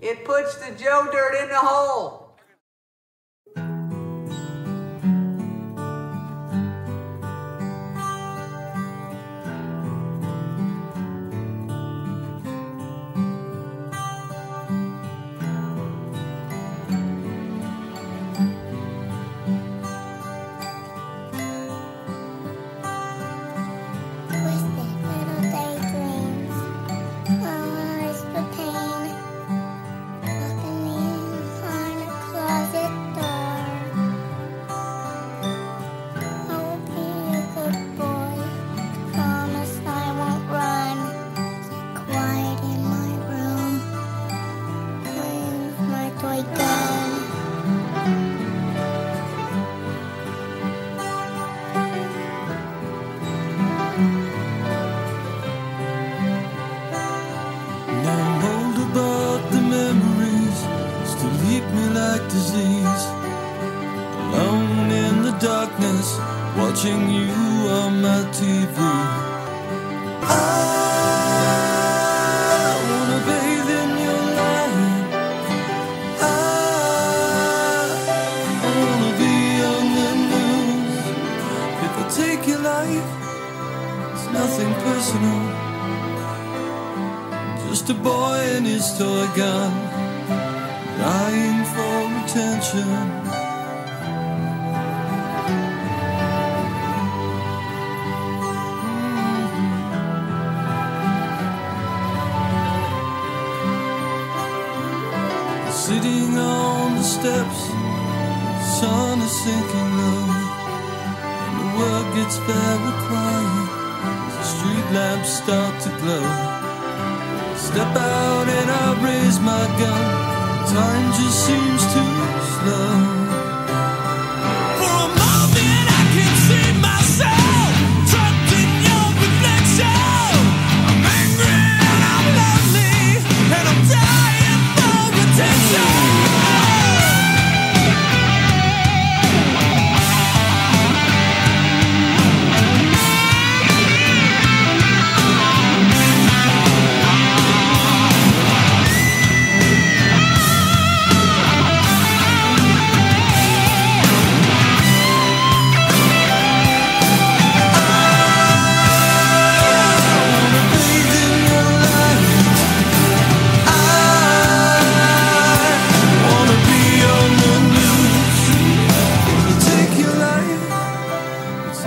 It puts the Joe dirt in the hole. Darkness, watching you on my TV. I wanna bathe in your light. I, I wanna be on the news. If I take your life, it's nothing personal. Just a boy and his toy gun, dying for attention. Steps, sun is sinking low, and the world gets very quiet. as The street lamps start to glow. Step out and I raise my gun. Time just seems too slow.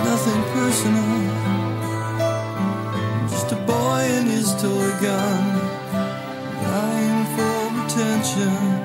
Nothing personal, just a boy and his toy gun, dying for attention.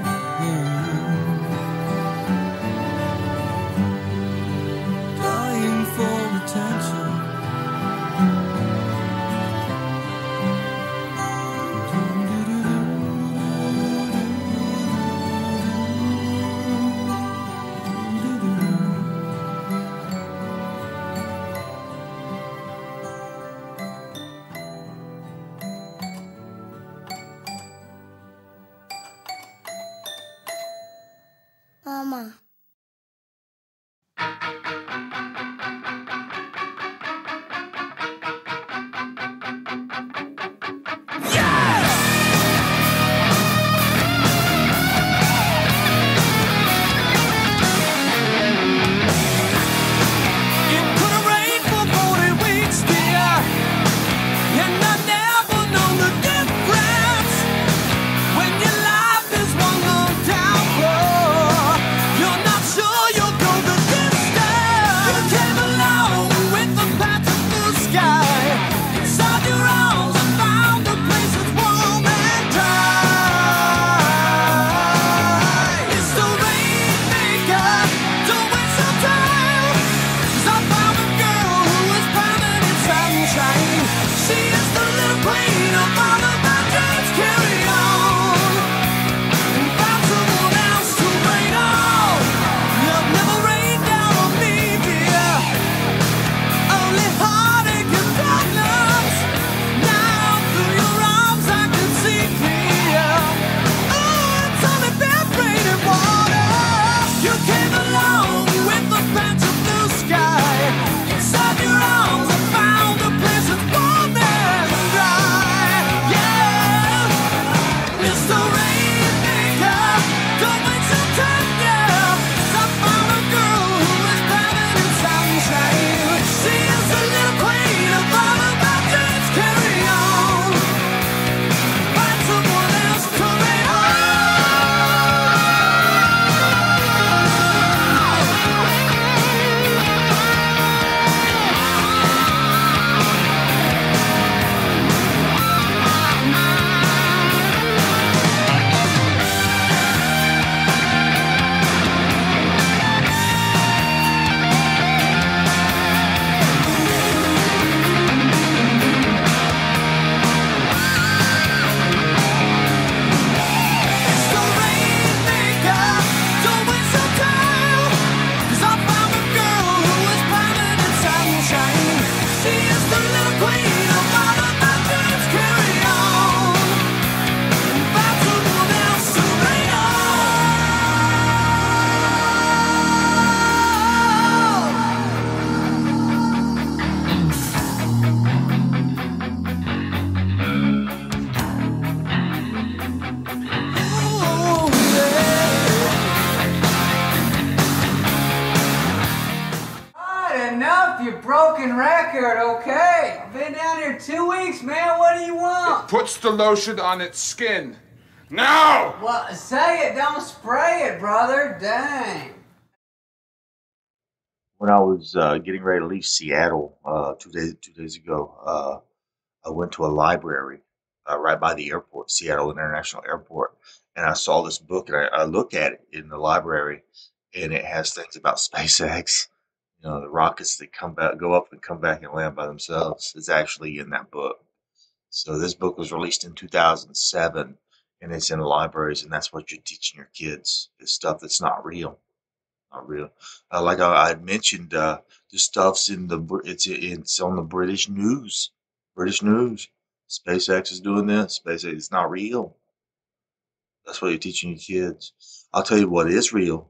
Record, okay? I've been down here two weeks, man. What do you want? It Puts the lotion on its skin. Now! Well, say it, don't spray it, brother. Dang. when I was uh, getting ready to leave Seattle uh, two days two days ago, uh, I went to a library uh, right by the airport, Seattle International Airport, and I saw this book, and I, I looked at it in the library, and it has things about SpaceX. You know, the rockets that come back, go up and come back and land by themselves. is actually in that book. So this book was released in 2007, and it's in libraries, and that's what you're teaching your kids is stuff that's not real not real. Uh, like I, I mentioned, uh, the stuff's in the it's it's on the British news. British news. SpaceX is doing this. SpaceX it's not real. That's what you're teaching your kids. I'll tell you what is real.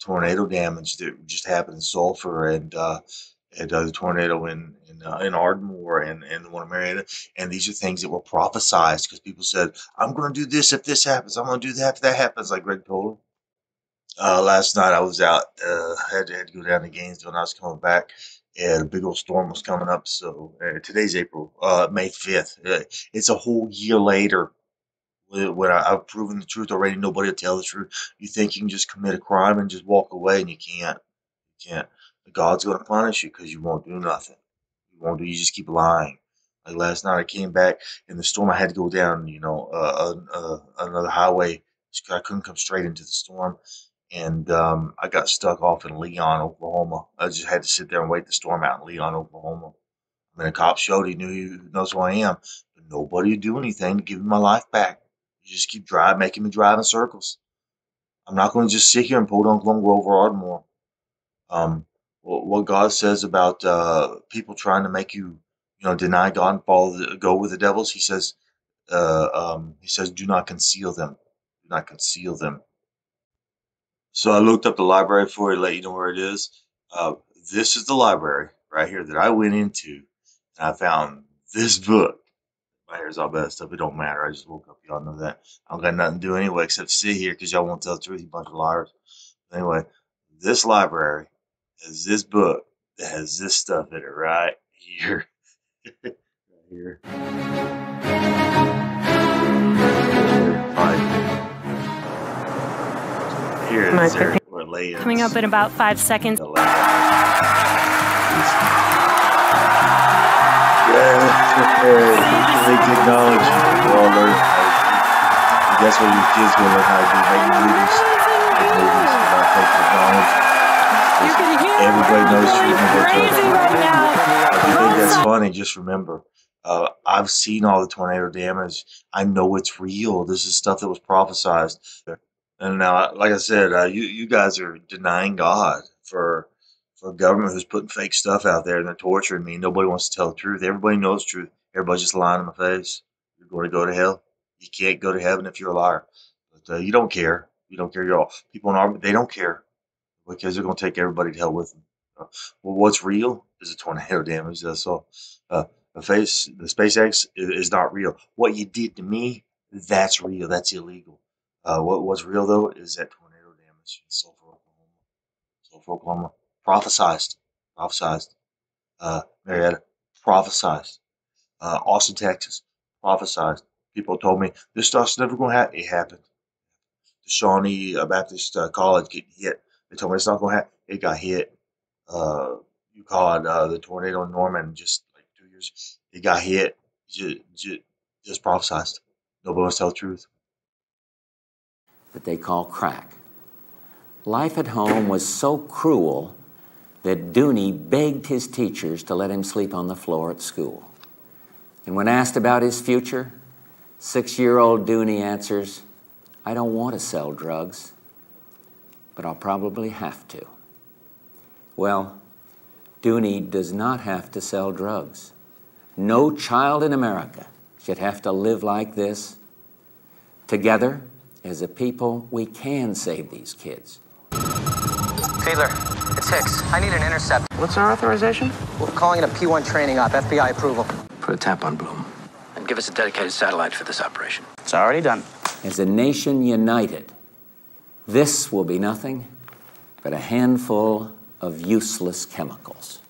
Tornado damage that just happened in Sulphur and uh, and uh, the tornado in in, uh, in Ardmore and and the one in Marietta. And these are things that were prophesized because people said, "I'm going to do this if this happens. I'm going to do that if that happens." Like Greg told. Uh, last night I was out, uh, had, to, had to go down to Gainesville and I was coming back and a big old storm was coming up. So uh, today's April, uh, May 5th. Uh, it's a whole year later when I, I've proven the truth already. Nobody will tell the truth. You think you can just commit a crime and just walk away and you can't. You can't. God's going to punish you because you won't do nothing. You won't do, you just keep lying. Like last night I came back in the storm. I had to go down, you know, uh, uh, another highway. I couldn't come straight into the storm and um, I got stuck off in Leon, Oklahoma. I just had to sit there and wait the storm out in Leon, Oklahoma. I mean, a cop showed he knew he knows who I am, but nobody would do anything to give me my life back. You just keep driving, making me drive in circles. I'm not going to just sit here and pull down Glen Grove or Ardmore. Um, what God says about uh, people trying to make you, you know, deny God and follow the, go with the devils. He says, uh, um, he says, do not conceal them. Do not conceal them. So I looked up the library for you, let you know where it is. Uh, this is the library right here that I went into, and I found this book. My hair's all messed up. It don't matter. I just woke up. Y'all know that. I don't got nothing to do anyway except sit here because y'all won't tell the truth, you bunch of liars. Anyway, this library has this book that has this stuff in it right here. right here. Right here. There where it lays. Coming up in about five seconds. The layout. Yeah, big big knowledge. We're all learning how. That's what your kids gonna learn how to do. Make movies. Make movies. Not take the knowledge. You can hear Everybody knows you know crazy right now. If you think that's funny, just remember, uh, I've seen all the tornado damage. I know it's real. This is stuff that was prophesized. And now, like I said, uh, you you guys are denying God for for a government who's putting fake stuff out there and they're torturing me. Nobody wants to tell the truth. Everybody knows the truth. Everybody's just lying in my face. You're going to go to hell. You can't go to heaven if you're a liar. But uh, you don't care. You don't care. You're all people in our they don't care because they're going to take everybody to hell with them. Uh, well, what's real is the tornado damage. That's all. Uh, the face, the SpaceX is, is not real. What you did to me, that's real. That's illegal. Uh, what was real though is that tornado damage in Sulphur, Oklahoma. Sulphur, Oklahoma. Prophesized. Prophesized. Uh, Marietta. Prophesized. Uh, Austin, Texas. Prophesized. People told me this stuff's never going to happen. It happened. The Shawnee uh, Baptist uh, College getting hit. They told me it's not going to happen. It got hit. Uh, you call it uh, the tornado in Norman just like two years. It got hit. Just, just, just prophesized. Nobody wants tell the truth. that they call crack. Life at home was so cruel that Dooney begged his teachers to let him sleep on the floor at school. And when asked about his future, six year old Dooney answers, I don't want to sell drugs, but I'll probably have to. Well, Dooney does not have to sell drugs. No child in America should have to live like this. Together, as a people, we can save these kids. Taylor, 6. I need an intercept. What's our authorization? We're calling it a P1 training op, FBI approval. Put a tap on Bloom and give us a dedicated satellite for this operation. It's already done. As a nation united, this will be nothing but a handful of useless chemicals.